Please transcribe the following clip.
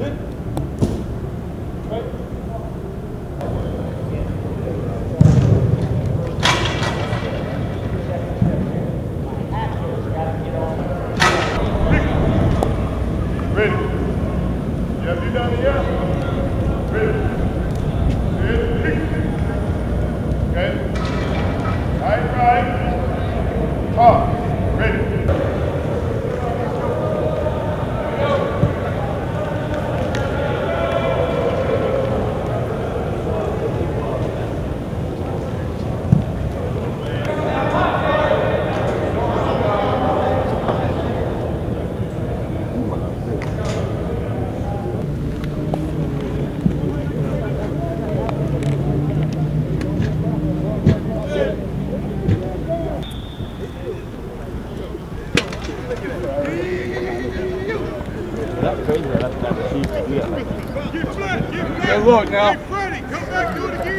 Okay. Right, right. Talk. Ready. Hey, look now. Ready. Come back, do it again.